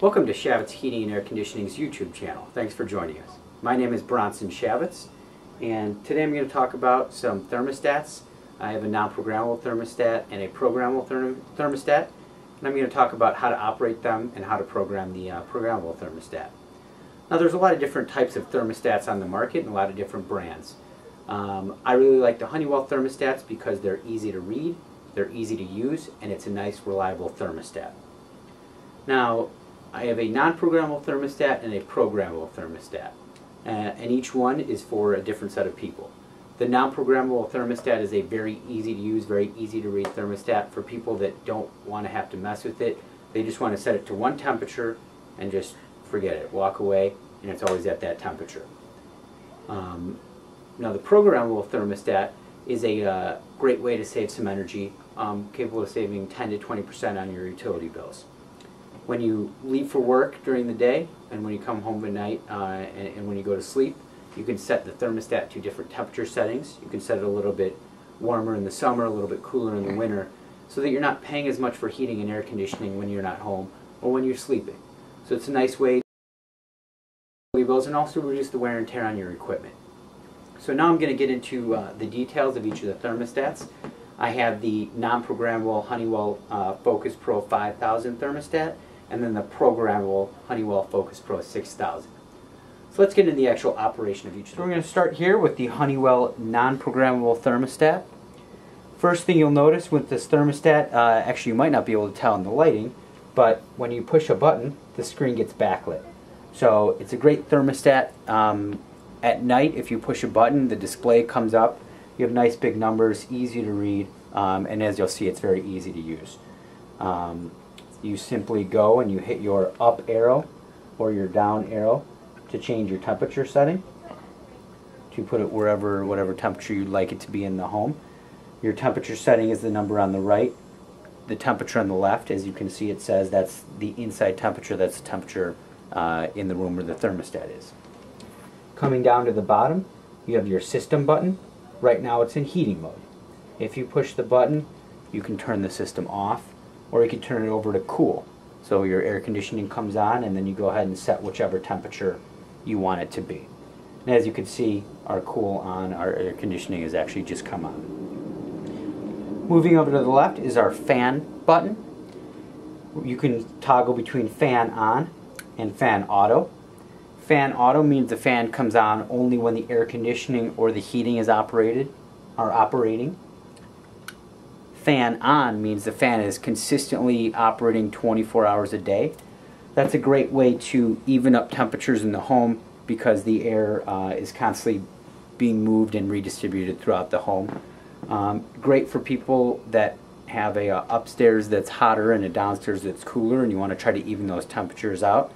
Welcome to Shavitz Heating and Air Conditioning's YouTube channel. Thanks for joining us. My name is Bronson Shavitz, and today I'm going to talk about some thermostats. I have a non-programmable thermostat and a programmable therm thermostat, and I'm going to talk about how to operate them and how to program the uh, programmable thermostat. Now there's a lot of different types of thermostats on the market and a lot of different brands. Um, I really like the Honeywell thermostats because they're easy to read, they're easy to use, and it's a nice reliable thermostat. Now, I have a non-programmable thermostat and a programmable thermostat. Uh, and each one is for a different set of people. The non-programmable thermostat is a very easy to use, very easy to read thermostat for people that don't want to have to mess with it. They just want to set it to one temperature and just forget it, walk away, and it's always at that temperature. Um, now the programmable thermostat is a uh, great way to save some energy, um, capable of saving 10 to 20% on your utility bills when you leave for work during the day and when you come home at night uh, and, and, when you go to sleep, you can set the thermostat to different temperature settings. You can set it a little bit warmer in the summer, a little bit cooler in the winter, so that you're not paying as much for heating and air conditioning when you're not home or when you're sleeping. So it's a nice way to bills and also reduce the wear and tear on your equipment. So now I'm going to get into uh, the details of each of the thermostats. I have the non-programmable Honeywell uh, Focus Pro 5000 thermostat and then the programmable Honeywell Focus Pro 6000. So let's get into the actual operation of each. So we're going to start here with the Honeywell non-programmable thermostat. First thing you'll notice with this thermostat, uh, actually you might not be able to tell in the lighting, but when you push a button, the screen gets backlit. So it's a great thermostat. Um, at night, if you push a button, the display comes up. You have nice big numbers, easy to read, um, and as you'll see, it's very easy to use. Um, you simply go and you hit your up arrow or your down arrow to change your temperature setting to put it wherever whatever temperature you'd like it to be in the home. Your temperature setting is the number on the right. The temperature on the left as you can see it says that's the inside temperature that's the temperature uh, in the room where the thermostat is. Coming down to the bottom you have your system button. Right now it's in heating mode. If you push the button you can turn the system off or you can turn it over to cool. So your air conditioning comes on and then you go ahead and set whichever temperature you want it to be. And as you can see, our cool on, our air conditioning has actually just come on. Moving over to the left is our fan button. You can toggle between fan on and fan auto. Fan auto means the fan comes on only when the air conditioning or the heating is operated, are operating fan on means the fan is consistently operating 24 hours a day. That's a great way to even up temperatures in the home because the air uh, is constantly being moved and redistributed throughout the home. Um, great for people that have a uh, upstairs that's hotter and a downstairs that's cooler and you want to try to even those temperatures out.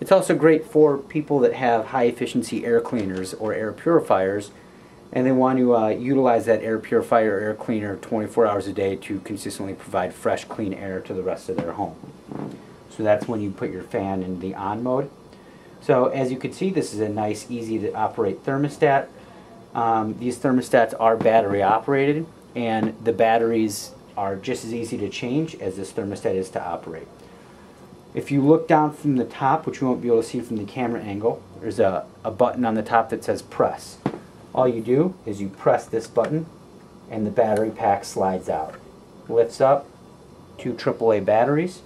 It's also great for people that have high efficiency air cleaners or air purifiers and they want to uh, utilize that air purifier air cleaner 24 hours a day to consistently provide fresh, clean air to the rest of their home. So that's when you put your fan in the on mode. So as you can see, this is a nice, easy to operate thermostat. Um, these thermostats are battery operated, and the batteries are just as easy to change as this thermostat is to operate. If you look down from the top, which you won't be able to see from the camera angle, there's a, a button on the top that says press all you do is you press this button and the battery pack slides out. Lifts up, two AAA batteries,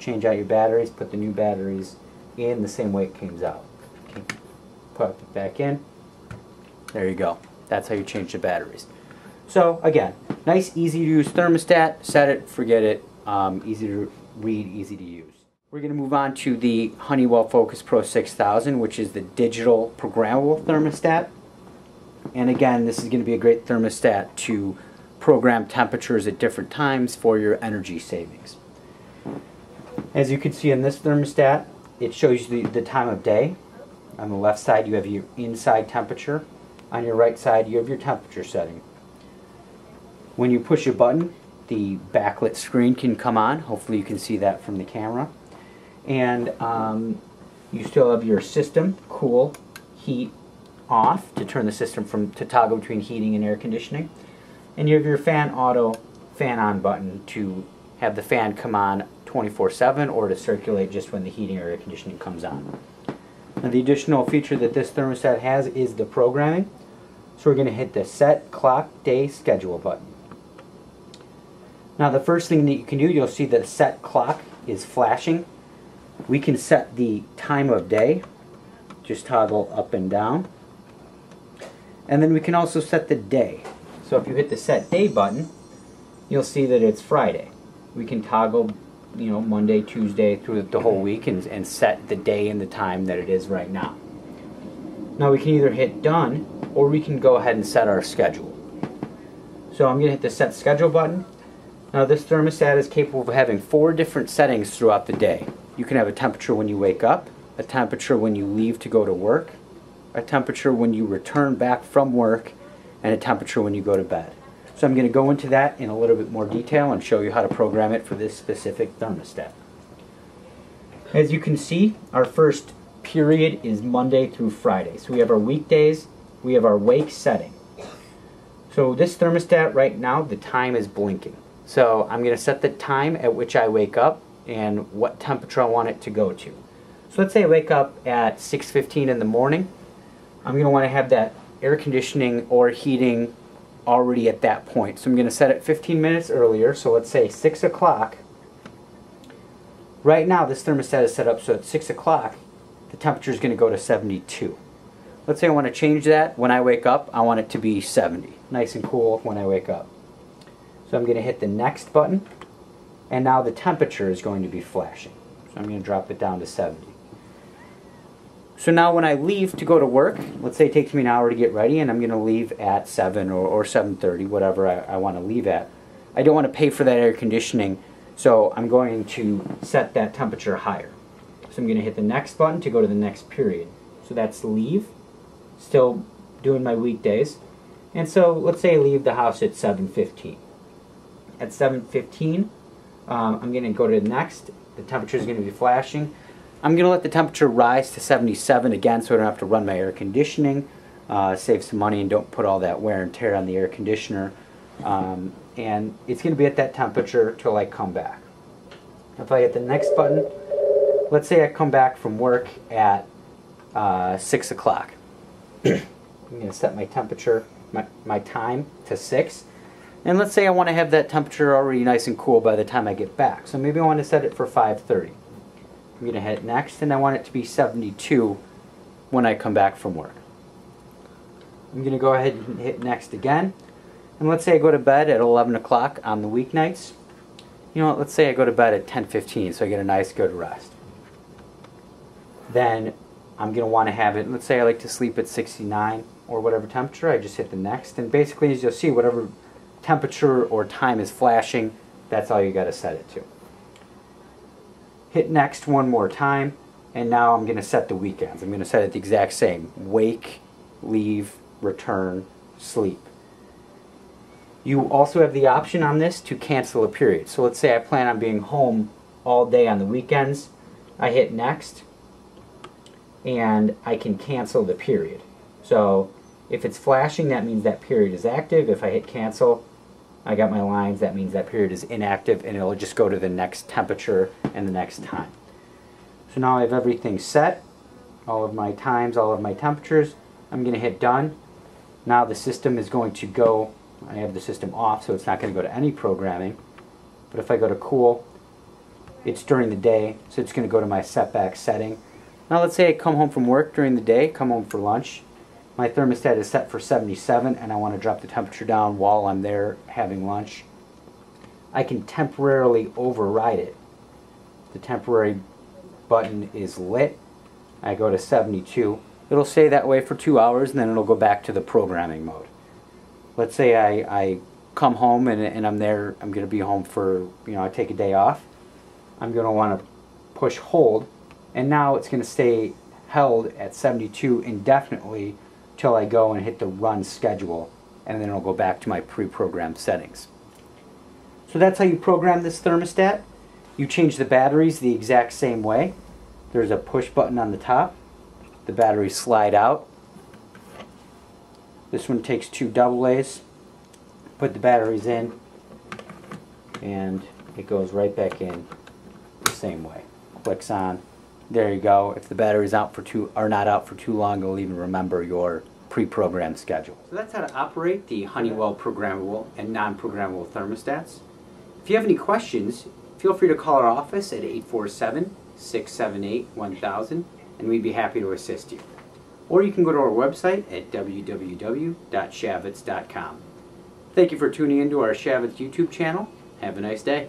change out your batteries, put the new batteries in the same way it comes out. Put it back in. There you go. That's how you change the batteries. So again, nice, easy to use thermostat. Set it, forget it. Um, easy to read, easy to use. We're going to move on to the Honeywell Focus Pro 6000, which is the digital programmable thermostat. And again, this is going to be a great thermostat to program temperatures at different times for your energy savings. As you can see in this thermostat, it shows you the, the time of day. On the left side, you have your inside temperature. On your right side, you have your temperature setting. When you push a button, the backlit screen can come on. Hopefully you can see that from the camera. And um, you still have your system, cool, heat, off to turn the system from to toggle between heating and air conditioning. And you have your fan auto fan on button to have the fan come on 24-7 or to circulate just when the heating or air conditioning comes on. Now the additional feature that this thermostat has is the programming. So we're going to hit the set clock day schedule button. Now the first thing that you can do, you'll see that the set clock is flashing. We can set the time of day, just toggle up and down. And then we can also set the day. So if you hit the set day button, you'll see that it's Friday. We can toggle, you know, Monday, Tuesday through the whole week and, and set the day and the time that it is right now. Now we can either hit done or we can go ahead and set our schedule. So I'm going to hit the set schedule button. Now this thermostat is capable of having four different settings throughout the day. You can have a temperature when you wake up, a temperature when you leave to go to work, a temperature when you return back from work, and a temperature when you go to bed. So I'm going to go into that in a little bit more detail and show you how to program it for this specific thermostat. As you can see, our first period is Monday through Friday. So we have our weekdays, we have our wake setting. So this thermostat right now, the time is blinking. So I'm going to set the time at which I wake up and what temperature I want it to go to. So let's say I wake up at 6.15 in the morning. I'm going to want to have that air conditioning or heating already at that point. So I'm going to set it 15 minutes earlier. So let's say 6 o'clock. Right now this thermostat is set up so at 6 o'clock the temperature is going to go to 72. Let's say I want to change that when I wake up. I want it to be 70. Nice and cool when I wake up. So I'm going to hit the next button and now the temperature is going to be flashing. So I'm going to drop it down to 70. So now when I leave to go to work, let's say it takes me an hour to get ready and I'm going to leave at 7 or, or 7.30, whatever I, I want to leave at. I don't want to pay for that air conditioning, so I'm going to set that temperature higher. So I'm going to hit the next button to go to the next period. So that's leave, still doing my weekdays. And so let's say I leave the house at 7.15. At 7.15, um, I'm going to go to the next. The temperature is going to be flashing. I'm going to let the temperature rise to 77 again so I don't have to run my air conditioning. Uh, save some money and don't put all that wear and tear on the air conditioner. Um, and it's going to be at that temperature till I come back. If I hit the next button, let's say I come back from work at uh, 6 o'clock. I'm going to set my temperature, my, my time to 6. And let's say I want to have that temperature already nice and cool by the time I get back. So maybe I want to set it for 5.30. I'm to hit next and I want it to be 72 when I come back from work. I'm going to go ahead and hit next again. And let's say I go to bed at 11 o'clock on the weeknights. You know what, let's say I go to bed at 10.15 so I get a nice good rest. Then I'm going to want to have it, let's say I like to sleep at 69 or whatever temperature, I just hit the next. And basically as you'll see, whatever temperature or time is flashing, that's all you got to set it to. Hit next one more time, and now I'm going to set the weekends. I'm going to set it the exact same. Wake, leave, return, sleep. You also have the option on this to cancel a period. So let's say I plan on being home all day on the weekends. I hit next, and I can cancel the period. So if it's flashing, that means that period is active. If I hit cancel, I got my lines, that means that period is inactive and it'll just go to the next temperature and the next time. So now I have everything set, all of my times, all of my temperatures. I'm going to hit done. Now the system is going to go, I have the system off so it's not going to go to any programming. But if I go to cool, it's during the day, so it's going to go to my setback setting. Now let's say I come home from work during the day, come home for lunch, my thermostat is set for 77 and I want to drop the temperature down while I'm there having lunch. I can temporarily override it. The temporary button is lit. I go to 72. It'll stay that way for two hours and then it'll go back to the programming mode. Let's say I, I come home and, and I'm there, I'm going to be home for, you know, I take a day off. I'm going to want to push hold and now it's going to stay held at 72 indefinitely till I go and hit the run schedule and then it'll go back to my pre-programmed settings. So that's how you program this thermostat. You change the batteries the exact same way. There's a push button on the top. The batteries slide out. This one takes two double A's. Put the batteries in and it goes right back in the same way. Clicks on. There you go. If the battery's out for too are not out for too long, it'll even remember your pre-programmed schedule. So that's how to operate the Honeywell programmable and non-programmable thermostats. If you have any questions, feel free to call our office at 847-678-1000 and we'd be happy to assist you. Or you can go to our website at www.shavitz.com. Thank you for tuning into our Shavitz YouTube channel. Have a nice day.